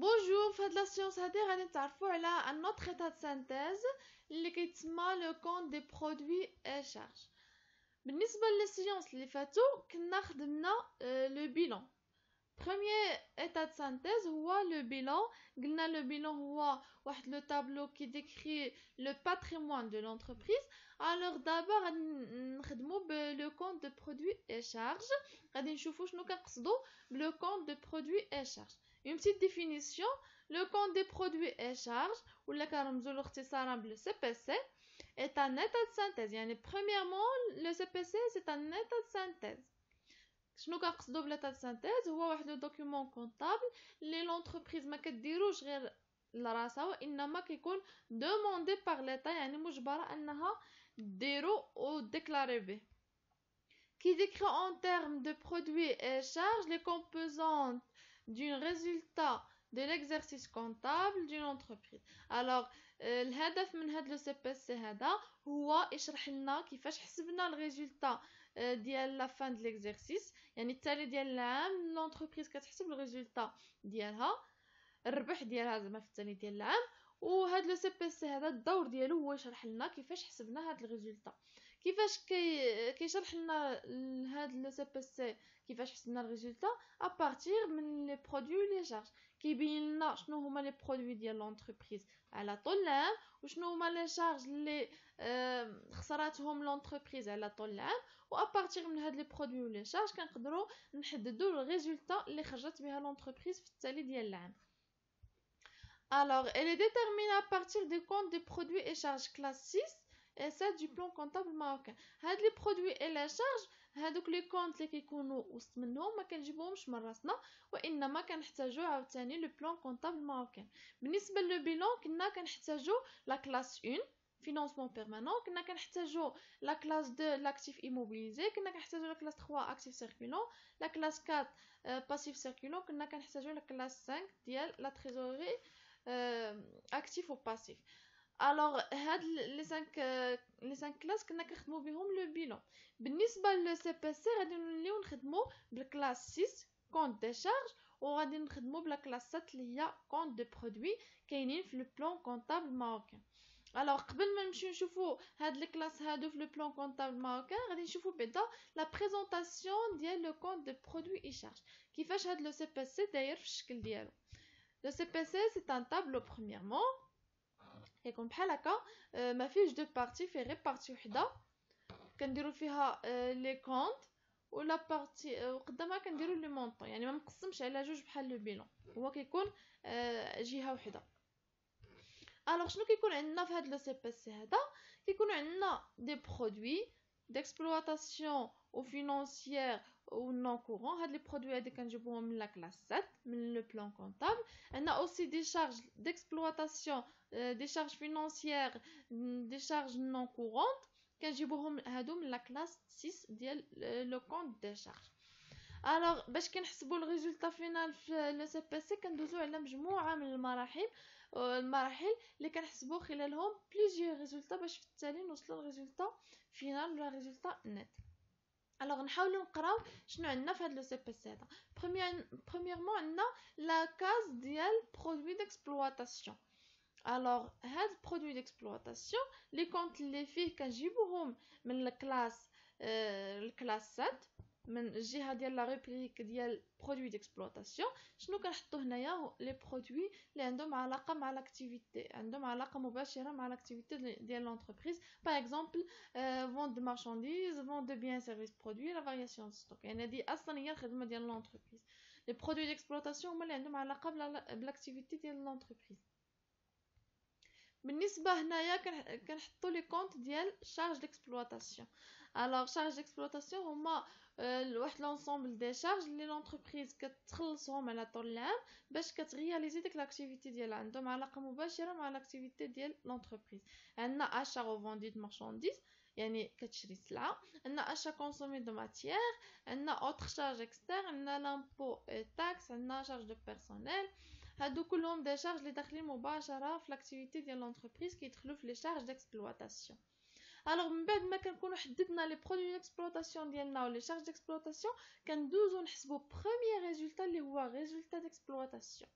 Bonjour, faites la science à terre, on à un autre état de synthèse, est le compte des produits et charges. Mais nous les sciences, les fatos, nous euh, avons le bilan. Premier état de synthèse, c'est le bilan. Le bilan, est le tableau qui décrit le patrimoine de l'entreprise. Alors d'abord, nous avons ben, le compte des produits et charges. Nous d'eau, le compte des produits et charges. Une petite définition, le compte des produits et charges, ou la le CPC, est un état de synthèse. Yani, premièrement, le CPC, c'est un état de synthèse. شنو كنقصدو بلاطه un هو واحد لو دوكيومون كونطابل لي لونتربريز ما كديروش غير لراسها وانما كيكون par انها qui décrit en termes de produits et charges les composantes دون résultat de l'exercice كونطابل d'une entreprise الوغ الهدف من هاد لو سي بي سي هذا هو يشرح لنا كيفاش حسبنا الريزولتا ديال لا فان ديال ليكزيرسيس يعني التالي ديال العام لونتربريز كتحسب الريزولتا ديالها الربح ديالها زعما في الثاني ديال العام وهاد لو سي بي سي هذا الدور ديالو هو يشرح لنا كيفاش حسبنا هاد الريزولتا كيفاش كي كيشرح لنا هاد لو سي بي سي qui va faire le résultat à partir les produits les charges. qui ce qu'il ne les produits de l'entreprise à la tolère ou je ne les charges les euh, l'entreprise à la tolère ou à partir de ces produits les charges, on a déduire le résultat réalisé par l'entreprise. Alors, elle est déterminée à partir du comptes des produits et charges 6 et celle du plan comptable marocain. Les produits et les charges هادوك لي كونط اللي كيكونوا وسط منهم ما كنجيبوهمش من راسنا وانما كنحتاجو عاوتاني لو بلون كونطابل ماروكان بالنسبه لو بيلون كنا كنحتاجو لا كلاس 1 فينانسمون بيرمانون كنا كنحتاجو لا كلاس 2 لاكتيف ايموبيليزي كنا كنحتاجو لا كلاس 3 اكتيف سيركولون لا كلاس 4 باسيف سيركولون كنا كنحتاجو لا كلاس 5 ديال لا تريزوري اكتيف وباسيف Alors, ce sont les 5 euh, classes avec lesquelles j'ai fait le bilan. Pour le CPC, nous allons commencer par la classe 6, compte des charges, et nous allons commencer la classe 7, compte des produits, qui est le plan comptable marocain. Alors, avant de regarder cette classe dans le plan comptable marocain, nous allons regarder la présentation du compte des produits et charges, qui fait partie le CPC. Le CPC, c'est un tableau, premièrement. يكون بحال هكا ما فيهش دو بارتي فيه غير بارتي وحده كنديروا فيها لي كونت ولا بارتي وقدامها كنديروا لي مونطو يعني ما مقسمش على جوج بحال لو بيلون هو كيكون جهه وحده الوغ شنو كيكون عندنا في هاد لو سي بي سي هذا كيكون عندنا دي برودوي ديكسبلواتاسيون او فينانسيير Ou non courant, ce sont les produits dans la classe 7, le plan comptable. Elle a aussi des charges d'exploitation, euh, des charges financières, mm, des charges non courantes qui sont dans la classe 6, le compte des charges. Alors, pour que le résultat final euh, le CPC, nous avons euh, plusieurs résultats pour que nous le résultat final le résultat net. Alors on va essayer de nous ce qu'on a dans ce Premièrement, nous a la case dial produit d'exploitation. Alors, ces produit d'exploitation, les comptes اللي فيه كنجيبوهم من la classe euh, la classe 7 men j'ai à la réplique du produit d'exploitation, je nous cartonne à y les produits liés à une relation à l'activité, liés à à l'activité de l'entreprise. Par exemple, euh, vente de marchandises, vente de biens, services, produits, la variation de stock. On a dit à ce niveau que à l'entreprise. Les produits d'exploitation ont à une relation à l'activité de l'entreprise. Mais n'isbah naya que que tout le compte des charges d'exploitation. Alors charge d'exploitation ont ma euh, l'ou l'ensemble des charges que l'entreprise qui tirent son malheur de la basque qui réalisent cette l'activité de l'entreprise. elle a achats de marchandises, y elle a achats de matières, elle a autres charges externes, elle a l'impôt et taxes, elle a charges de personnel. à tout couple des charges les d'acclimatation directe avec l'activité de l'entreprise qui trouve les charges d'exploitation alors, nous a dit dans les produits d'exploitation ou les charges d'exploitation. Nous avons dit le premier résultat les résultats d'exploitation.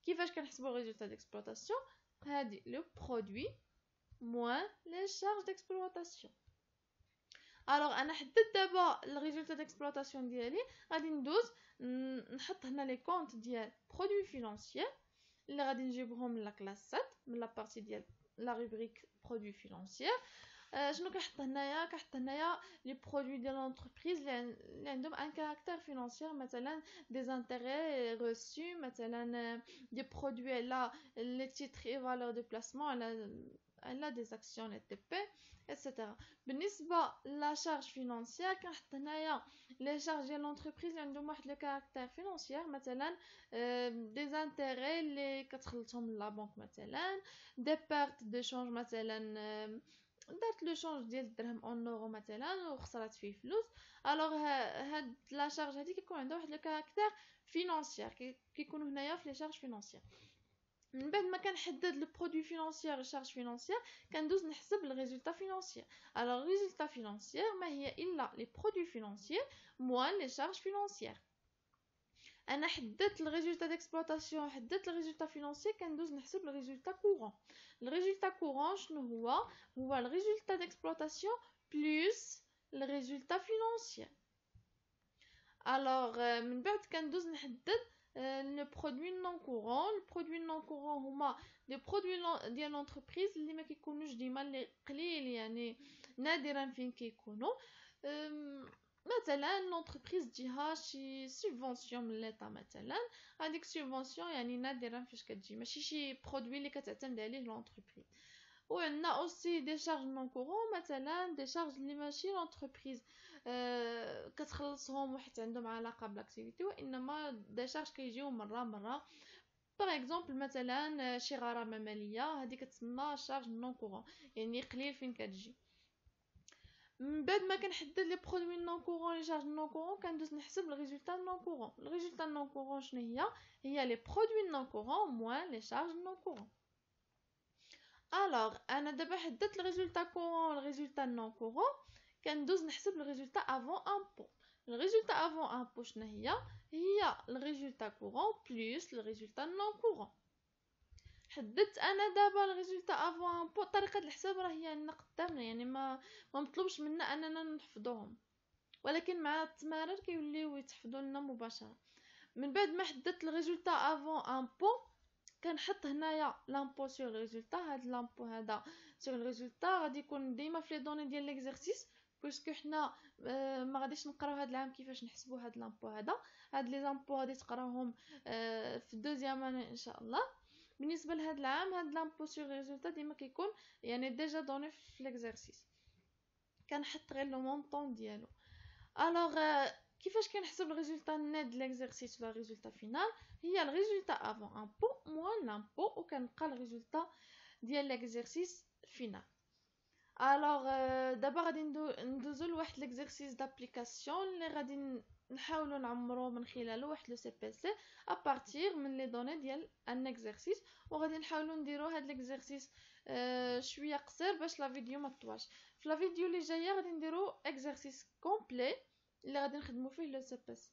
Ce qui fait que nous avons le résultat d'exploitation, c'est le produit moins les charges d'exploitation. Alors, on a dit d'abord le résultat d'exploitation. Nous avons dit 12 nous avons les comptes de produits financiers. Nous avons dit que la classe 7, la partie de la rubrique produits financiers. Euh, les produits de l'entreprise ont un caractère financier, des intérêts reçus, euh, des produits, les titres et valeurs de placement, des actions, des TP, etc. Mais il bah, y la charge financière, les charges de l'entreprise ont un caractère financier, euh, des intérêts, les quatre la banque, des pertes de change. Dès le l'on change des drachmas en euros, par exemple, et que l'on a pris alors charge caractère financier, qui est là-haut dans les charges financières. Dès que l'on a les produits financiers et les charges financières, on doit calculer les résultats financiers. Alors, les résultats financiers, ce a les produits financiers moins les charges financières. Et d'être le résultat d'exploitation, d'être le résultat financier, c'est le résultat courant. Le résultat courant, je ne vois pas. le résultat d'exploitation plus le résultat financier. Alors, le euh، euh، produit non courant, le produit non courant, le produit de l'entreprise, le produit non courant, le produit de l'entreprise, le produit de l'entreprise, qui produit Matalan l'entreprise, a dit que la subvention une subvention. Mais si les produits, Ou il a aussi des charges non courantes. Matelan, des charges de l'entreprise. Quatre fois, je vais les a des charges qui Par exemple, Matelan, euh, shirara Raramemelia, a charge non courante. et a mais bedmaken haddel les produits non courant les charges non courant kan douz le résultat non courant le résultat non courant chnehiya y a les produits non courant moins les charges non courants alors en deba haddel le résultat courant le résultat non courant kan douz le résultat avant un pont le résultat avant un pont chnehiya y a le résultat courant plus le résultat non courant حددت انا دابا الريزلت افون بو طريقه الحساب راهي عندنا قدامنا يعني ما ما مطلوبش منا اننا نحفظوهم ولكن مع التمارين كيوليو يتحفظوا لنا مباشره من بعد ما حددت الريزلت افون بو كنحط هنايا لامبو سور الريزولتا هاد لامبو هذا سور الريزولتا غادي يكون ديما في لي دوني ديال ليكزيرسيس بويسكو حنا آه، ما غاديش نقراو هاد العام كيفاش نحسبوا هاد لامبو هذا هاد لي زامبو غادي تقراوهم آه، في الدوزيام ان شاء الله بالنسبه لهاد العام هاد لامبو سيغ ريزولتا ديما كيكون يعني ديجا دوني في ليكزارسيس كنحط غير لو مونطون ديالو الوغ euh, كيفاش كنحسب الريزولتا نيت ديال ليكزارسيس ولا الريزولتا فينال هي الريزولتا افون امبو موان لامبو وكنبقى الريزولتا ديال ليكزارسيس فينال الوغ دابا غادي ندوزو لواحد ليكزيرسيس دابليكاسيون اللي غادي نحاولو نعمرو من خلالو واحد لو سي بي سي ابارتيغ من لي دوني ديال ان اكزرسيس وغادي نحاولو نديرو هاد ليكزيرسيس شويه قصير باش لا فيديو ما تطواش في لا فيديو اللي جايه غادي نديرو اكزرسيس كومبلي اللي غادي نخدمو فيه لو سي بي سي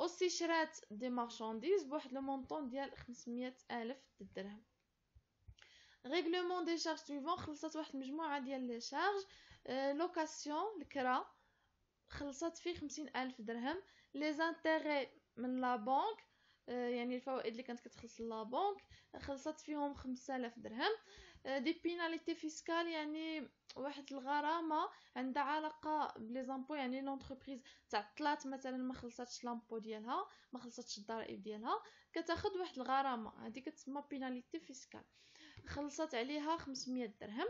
اوسي شرات دي مارشانديز بواحد لو مونطون ديال 500 الف درهم ريغلومون دي شارج سويفون خلصت واحد المجموعه ديال لي شارج لوكاسيون euh, الكرا خلصت فيه 50 الف درهم لي زانتيغي من لا بانك euh, يعني الفوائد اللي كانت كتخلص لا بانك خلصت فيهم 5000 درهم دي بيناليتي فيسكال يعني واحد الغرامه عندها علاقه بلي زامبو يعني لونتربريز طلات مثلا ما خلصاتش لامبو ديالها ما خلصاتش الضرائب ديالها كتاخذ واحد الغرامه هذه كتسمى بيناليتي فيسكال خلصات عليها 500 درهم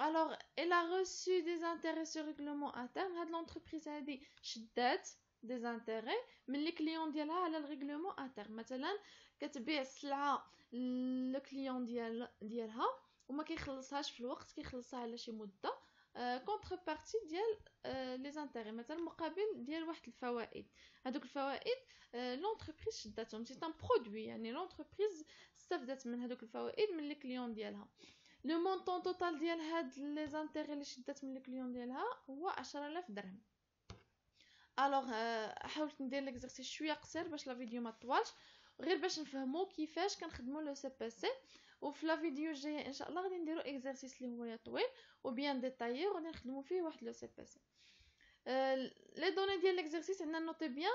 الوغ الا ريسو دي انتري سو ريغلومون انترن هاد لونتربريز هادي شدات دي زانتيغي من لي كليون ديالها على الريغلومون انترن مثلا كتبيع السلعه لو كليون ديال ديالها وما كيخلصهاش في الوقت كيخلصها على شي مده كونتر آه، بارتي ديال لي زانتيغي زانتيري مثلا مقابل ديال واحد الفوائد هذوك الفوائد لونتربريز آه، شداتهم سي ان برودوي يعني لونتربريز استفدت من هذوك الفوائد من لي كليون ديالها لو مونطون توتال ديال هاد لي زانتيري اللي شدات من لي كليون ديالها هو 10000 درهم الوغ آه، حاولت ندير ليكزرسيس شويه قصير باش لا فيديو ما طوالش غير باش نفهمو كيفاش كنخدمو لو سي بي سي وفي لا فيديو الجايه ان شاء الله غادي نديرو اكزرسيس اللي هو طويل وبيان ديتايي وغادي نخدمو فيه واحد لو سي لي دوني ديال ليكزرسيس عندنا نوتي بيان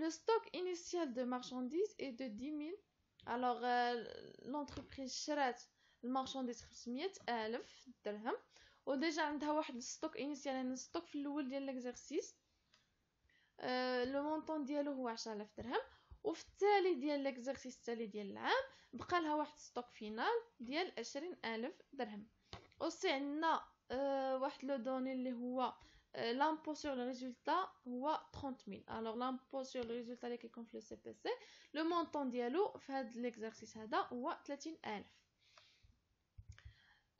لو ستوك انيسيال دو مارشانديز اي دو 10000 الوغ لونتربريز شرات المارشانديز 500000 درهم وديجا عندها واحد الستوك انيسيال يعني الستوك في الاول ديال ليكزرسيس لو مونطون ديالو هو 10000 درهم وفي التالي ديال ليكزارسيس التالي ديال العام بقى لها واحد ستوك فينال ديال عشرين الف درهم اوسي عندنا أه واحد لو دوني اللي هو لامبو سور لو ريزولتا هو 30000 الوغ لامبو سور لو ريزولتا اللي كيكون في لو سي بي سي لو مونطون ديالو في هاد ليكزارسيس هذا هو 30000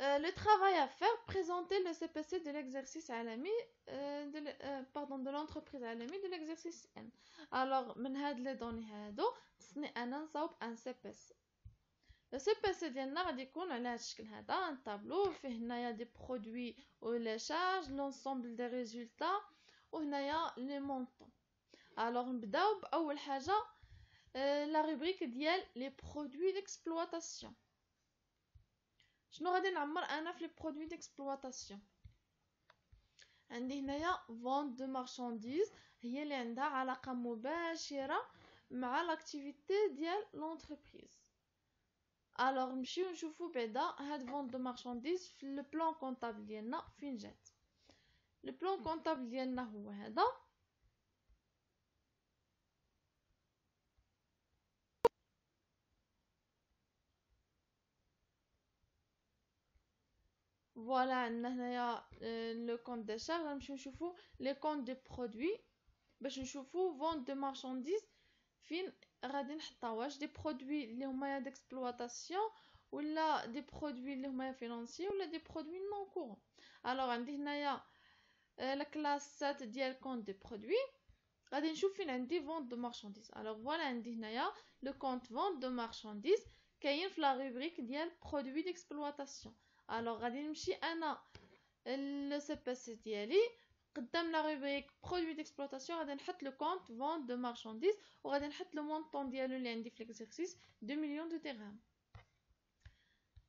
Euh, le travail à faire, présenter le CPC de l'exercice à l'ami, euh, euh, pardon, de l'entreprise à l'ami de l'exercice N. Alors, من هاد les données nous سني انا un CPC. Le CPC ديالنا غادي يكون على هاد الشكل هذا, un tableau, فيه هنايا des produits ou les charges, l'ensemble des résultats, ou هنايا les montants. Alors, نبداو بأول حاجة, la rubrique ديال les produits d'exploitation. Je ne vais pas faire les produits d'exploitation. Je ne de marchandises à la camoubelle, à mais à l'activité de l'entreprise. Alors, je suis un choufou bêta, chef vente de marchandises, le plan comptable est terminé. Le plan comptable est terminé. voilà un dernier le compte d'achat je euh, vous choufou le compte de hein, produits je vous bah, choufou vente de marchandises fin radinhtawage des produits les moyens d'exploitation ou là des produits les moyens financiers ou là des produits non courants alors un euh, dernier la classe 7 d'iel compte de produits radin choufina un dé vente de marchandises alors voilà un dernier le compte vente de marchandises qui influe la rubrique d'iel produits d'exploitation alors, Radin Mshi, Anna, le CPCDLI, dans la rubrique produits d'exploitation, Radin Hat, le compte, vente de marchandises, Radin Hat, le montant, de l'exercice, 2 millions de terrains.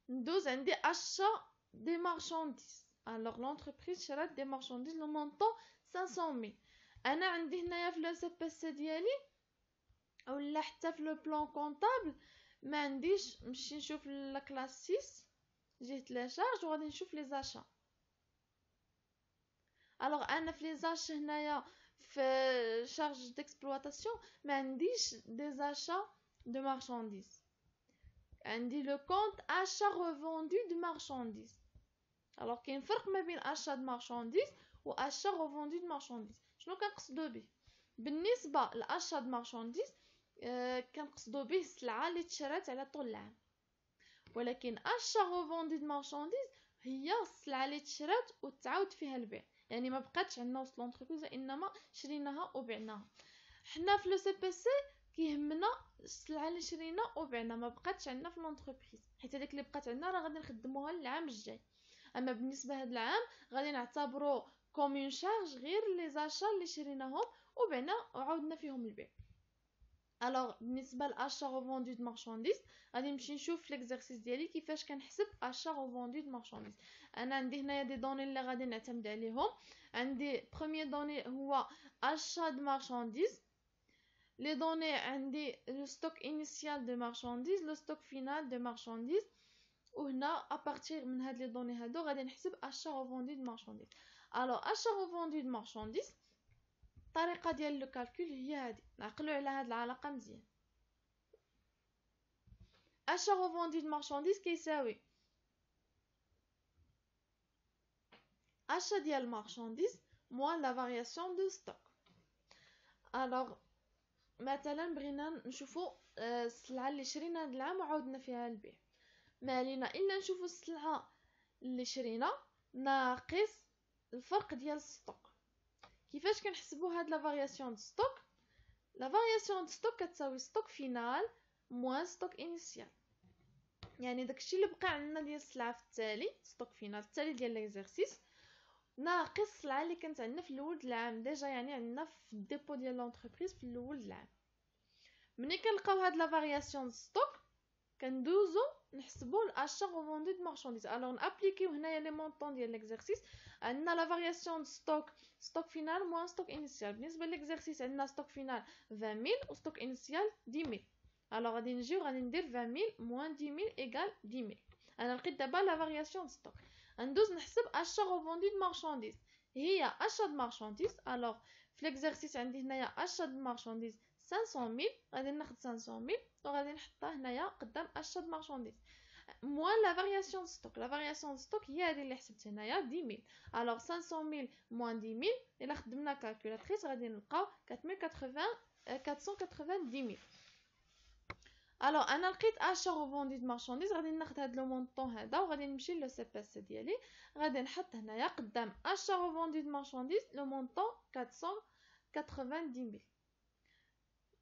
12, indique achat de marchandises. Alors, l'entreprise cherche des marchandises, le montant, 500 000. Anna, Indina, le CPCDLI, ou l'HTF, le plan comptable, Mandi, Mshi, je suis la classe 6 j'ai la charge ou on chauffe les achats alors un a les achats charge d'exploitation mais un dit des achats de marchandises un dit le compte achat revendu de marchandises alors qu'il faut que un achat de marchandises ou achat revendu de marchandises je n'ai pas de b pas de de marchandises, به les اللي تشرات sur les العام ولكن الشهو فوندي د مارشانديز هي السلعه اللي تشرات وتعاود فيها البيع يعني ما بقاتش عندنا وسط لونتربريز انما شريناها وبعناها حنا في لو سي بي سي كيهمنا السلعه اللي شرينا وبعنا ما بقاتش عندنا في لونتربريز حيت هذيك اللي بقات عندنا راه غادي نخدموها العام الجاي اما بالنسبه هذا العام غادي نعتبرو كوم اون شارج غير لي زاشا اللي شريناهم وبعنا وعاودنا فيهم البيع Alors, nous avons l'achat revendu de marchandises. Nous avons vu l'exercice qui fait qu'on a achat revendu de marchandises. Nous avons des données qui nous attendons. Les premières données sont l'achat de marchandises. Les données sont le stock initial de marchandises, le stock final de marchandises. Et nous à partir de ces données-là, nous avons achat revendu de marchandises. Alors, l'achat revendu de marchandises. الطريقه ديال لو كالكول هي هذه نعقلوا على هاد العلاقه مزيان اشا فوندي دو مارشانديز كيساوي اشا ديال مارشانديز موان لا فارياسيون دو ستوك الوغ مثلا بغينا نشوفو آه، السلعه اللي شرينا هاد العام وعاودنا فيها البيع ما علينا الا نشوفو السلعه اللي شرينا ناقص الفرق ديال الستوك كيفاش كنحسبو هاد لا فارياسيون د ستوك لا فارياسيون د ستوك كتساوي ستوك فينال موان ستوك انيسيال يعني داكشي اللي بقى عندنا ديال السلعه في التالي ستوك فينال التالي ديال ليزيرسيس ناقص السلعه اللي كانت عندنا في الاول العام ديجا يعني عندنا في الديبو ديال لونتربريز في الاول العام ملي كنلقاو هاد لا فارياسيون ستوك كندوزو نحسبو الاشار غوفوندي دو مارشانديز الوغ نابليكيو هنايا لي مونطون ديال ليكزيرسيس On a la variation de stock, stock final moins stock initial. Nous l'exercice, on a stock final 20 000, ou stock initial 10 000. Alors d'ingé, on a 20 000 moins 10 000 égale 10 000. On a écrit d'abord la variation de stock. En deuxième, on calcule achats de marchandises. Il y a achats de marchandises, alors l'exercice, on a eu achats de marchandises 500 000, on a dit 500 000, on a de marchandises moins la variation de stock. La variation de stock, il y a 10 000. Alors, 500 000 moins 10 000, et la calculatrice, on va 490 000. Alors, on a pris achat revendu de marchandises, on va prendre le montant, on va prendre le CPS, on va de marchandises, le montant 490 000.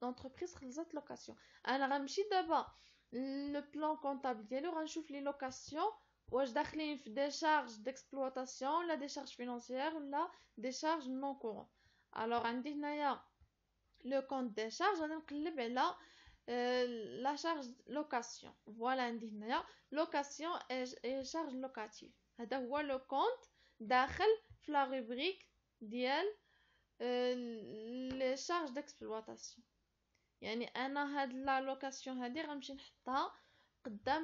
l'entreprise réalisée de location. Alors, je d'abord le plan comptable. On va voir les locations. Ou je des charges d'exploitation, la décharge financière ou la décharge non courantes. Alors, on dit le compte des charges, on dit là euh, la charge location. Voilà, on dit location et, charges charge locative. Alors, voilà le compte dans la rubrique des les charges d'exploitation. Il y a la location, il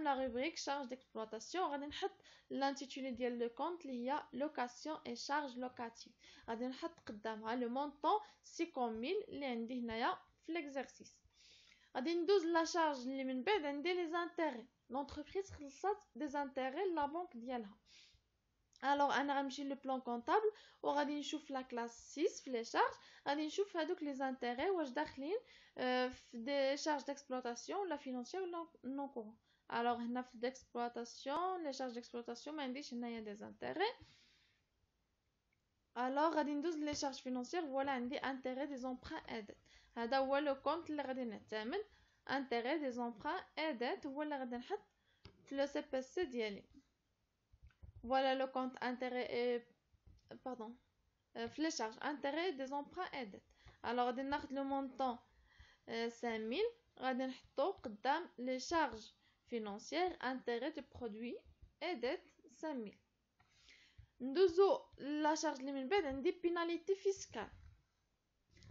la rubrique charge d'exploitation, il y a l'intitulé du compte, qui est « location et charge locative. Il y a le montant 60 000, il y a l'exercice. Il y la charge limitée, il c'est les intérêts. L'entreprise reçoit des intérêts, de la banque alors on a le plan comptable ou on a la classe 6 les charges on a les intérêts ou je euh, des charges d'exploitation la financière non, non alors on a d'exploitation les charges d'exploitation mais on a des intérêts alors on a les charges financières voilà on a intérêts des emprunts et dettes on le compte le on a intérêts des emprunts et dettes voilà on a le CPC dialogue voilà le compte intérêt et, euh, pardon, euh, les intérêt des emprunts et dettes. Alors, on le montant euh, 5000, on les charges financières, intérêt de produits et dettes 5000. Nous la charge limite des pénalité fiscale.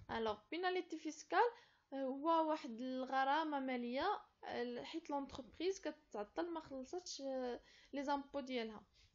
Alors, pénalité fiscale, est واحد الغرامه ماليه pour l'entreprise qui a خلصتش les impôts.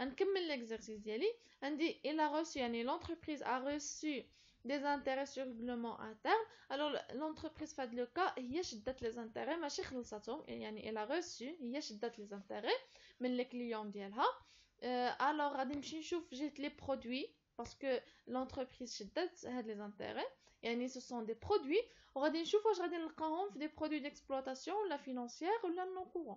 نكمل ليكزرسيس ديالي عندي الى غوسي يعني l'entreprise a reçu des intérêts sur règlement à terme. Alors l'entreprise fait le cas, il a les intérêts, mais chez le yani elle a reçu, il a les intérêts, mais les clients d'elle clients. Alors Adim Chinchouf jette les produits parce que l'entreprise jette les intérêts, yani ce sont des produits. on Chinchouf je radim le des produits d'exploitation, la financière ou la non courant.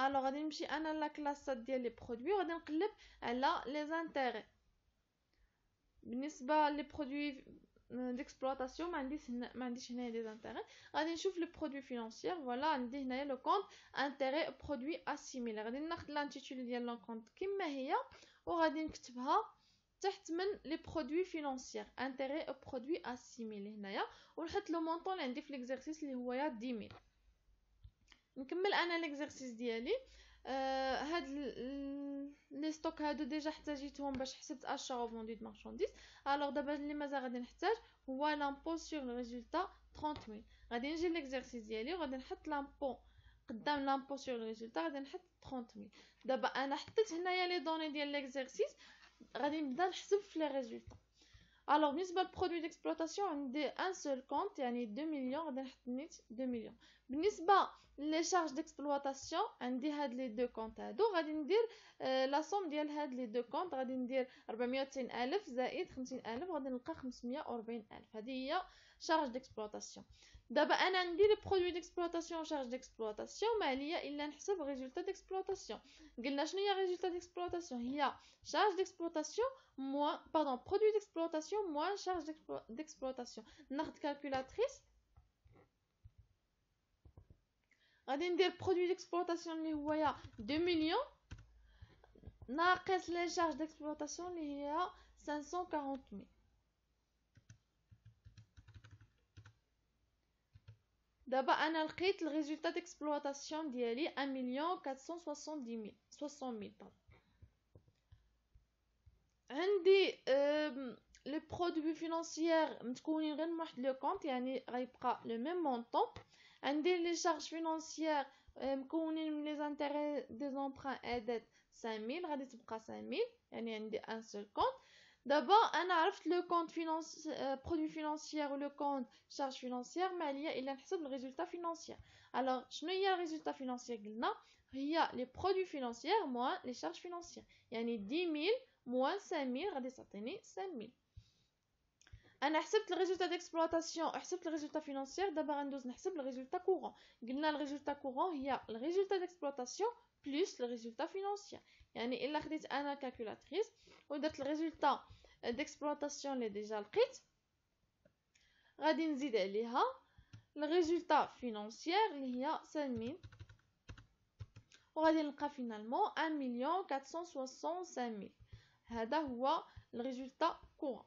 الوغ غادي نمشي انا لا كلاسات ديال لي برودوي وغادي نقلب على لي زانتيغي بالنسبه لي برودوي ديكسبلوطاسيون ما عنديش هنا ما عنديش هنايا لي زانتيغي غادي نشوف لو برودوي فينانسيير فوالا عندي هنايا لو كونت انتيغي برودوي اسيميلي غادي ناخذ لانتيتولي ديال لو كونت كما هي وغادي نكتبها تحت من لي برودوي فينانسيير انتيغي برودوي اسيميلي هنايا ونحط لو مونطون اللي عندي في ليكزيرسيس اللي هو 10000 نكمل انا ليكزارسيس ديالي آه هاد لي ستوك هادو ديجا احتاجيتهم باش حسبت اشا وفوندو دو مارشانديز الوغ دابا اللي مازال غادي نحتاج هو لامبو سور لو ريزولتا 30000 غادي نجي ليكزارسيس ديالي وغادي نحط لامبو قدام لامبو سور لو ريزولتا غادي نحط 30000 دابا انا حطيت هنايا لي دوني ديال ليكزارسيس غادي نبدا نحسب في لي ريزولتا الوغ بالنسبه للبرودوي ديكسبلوطاسيون عندي ان سول كونت يعني 2 مليون غادي نحط نيت 2 مليون Les charges d'exploitation, on a les deux comptes. Donc, on va la somme de ces deux comptes. On va dire 15,11, 15,11, 15,11, 15,11, 000, C'est-à-dire, il y a les charges d'exploitation. D'abord, on dit dire les produits d'exploitation, les charges d'exploitation, mais il y a les résultat d'exploitation. Quand on a les résultats d'exploitation, il y a les charges d'exploitation moins. Pardon, produit d'exploitation moins charges d'exploitation. Dans la calculatrice, Rendez les produits d'exploitation les Huaya 2 millions. les charges d'exploitation les à 540 000. D'abord le résultat d'exploitation est 1 470 000. 60 les produits financiers. le compte y le même montant. Un les charges financières, comme euh, les intérêts des emprunts et dettes 5000, radis 5 5000, il y a un seul compte. D'abord, un a le compte euh, produit financier ou le compte charges financières, mais il y a, le résultat financier. Alors, je y a le résultat financier, il y a les produits financiers moins les charges financières. Il y a 10 000 moins 5 000, 5 000. On accepte le résultat d'exploitation, on accepte le résultat financier, d'abord on accepte le résultat courant. Le résultat courant, il y a le résultat d'exploitation plus le résultat financier. Il a a une calculatrice, où le résultat d'exploitation est déjà le kit. On va le résultat financier est 5 000. On va dire finalement, 1 465 000. C'est le résultat courant.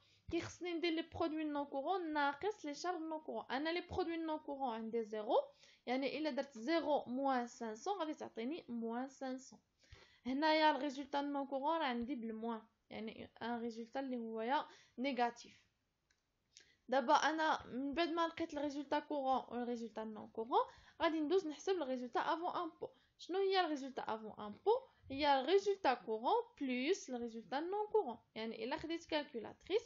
Les produits non courants, les charges non courantes. Les produits non courants sont des 0, et il est de 0 moins 500, et il est de moins 500. Et il y a le résultat non courant, il est de moins. Il a un résultat négatif. D'abord, il y a un résultat courant et un résultat non courant. Il y a 12 résultats avant impôt. Il y a le résultat avant impôt, il y a le résultat courant plus le résultat non courant. Il y a une calculatrice.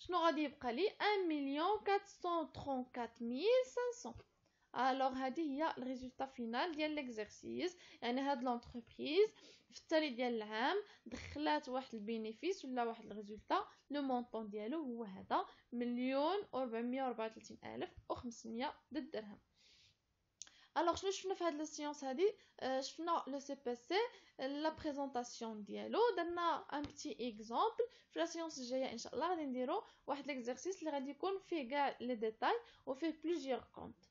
شنو غادي يبقى لي 1 مليون 434500 الوغ هذه هي الريزولتا فينال ديال ليكزرسيس يعني هاد لونتربريز في التالي ديال العام دخلات واحد البينيفيس ولا واحد الريزولتا لو مونطون ديالو هو هذا مليون و 434500 درهم Alors, je vais faire la séance. Je vais faire le CPC, la présentation d'Yalo. Je vais donner un petit exemple. Pour la séance, je vais vous dire que l'exercice est égal à les détails on fait plusieurs comptes.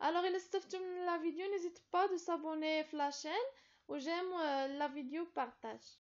Alors, si vous avez aimé la vidéo, n'hésitez pas à vous abonner à la chaîne ou j'aime euh, la vidéo partage.